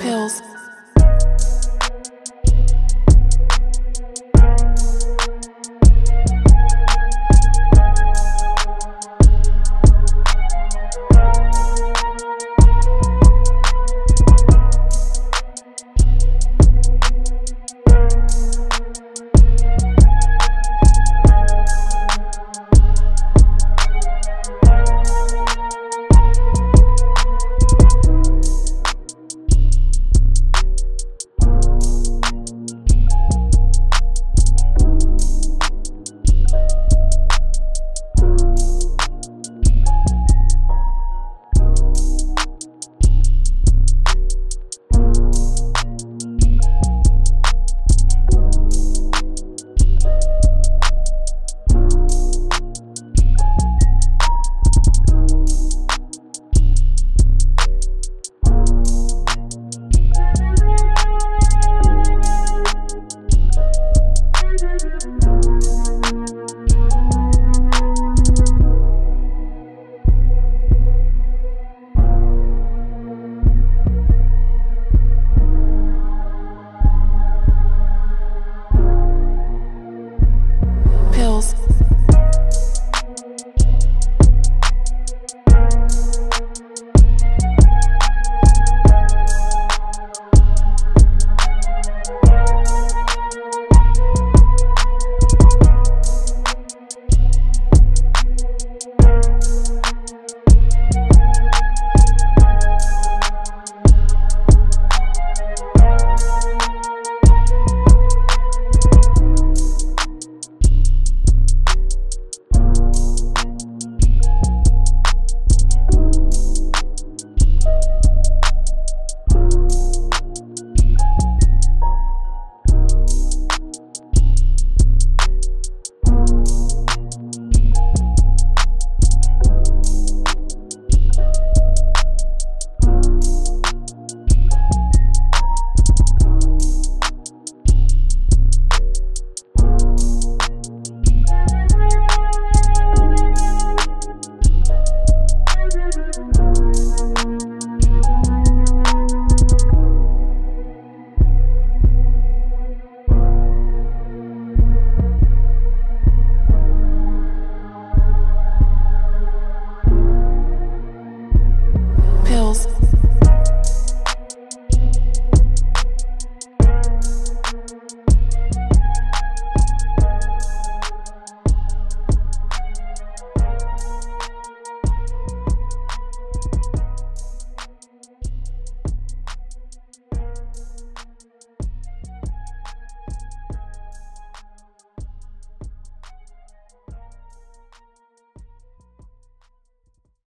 Pills.